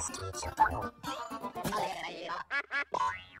好きちょっと、ない。